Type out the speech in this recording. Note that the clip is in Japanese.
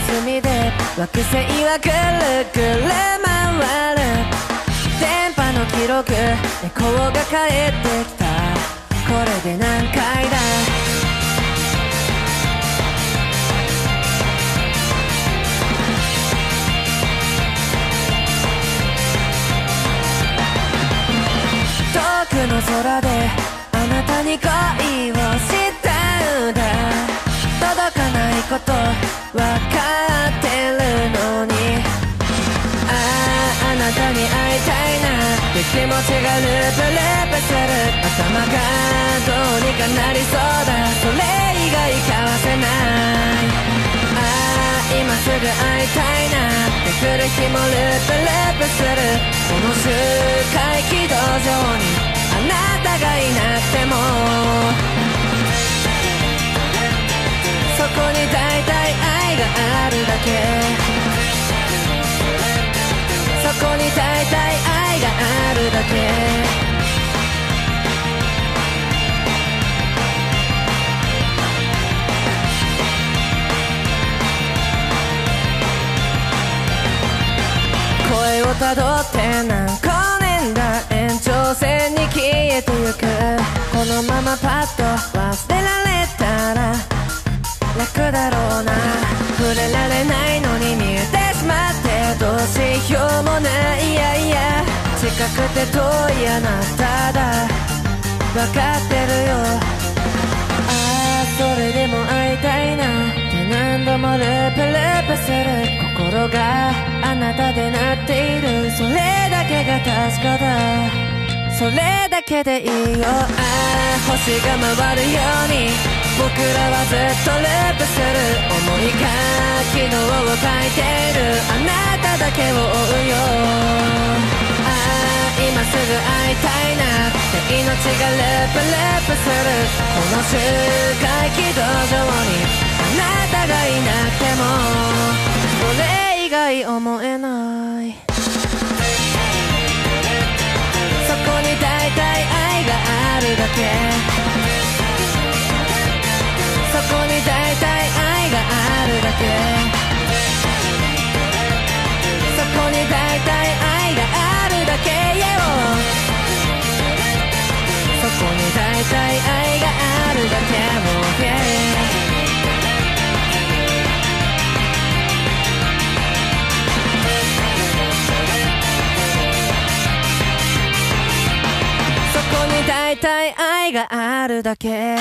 隅で惑星はぐるぐる回る。電波の記録エコーが帰ってきた。空であなたに恋をしたんだ届かないこと分かってるのに。あああなたに会いたいな。って気持ちがループループする。頭がどうにかなりそうだ。それ以外交わせない。ああ今すぐ会いたいな。って来る日もループループする。この周回軌道上にけ。そこに大体愛があるだけ。声をたどって何光年だ。延長線に消えてゆく。このままパッと忘れられくて遠いあなただ。分かってるよ。ああそれでも会いたいなって何度もループループする。心があなたでなっている。それだけが確かだそれだけでいいよ。ああ星が回るように僕らはずっとループする。思いが昨日を書いている。あなただけを追うよ。会いたいなって命がループループする。この周回軌道に大体愛があるだけ。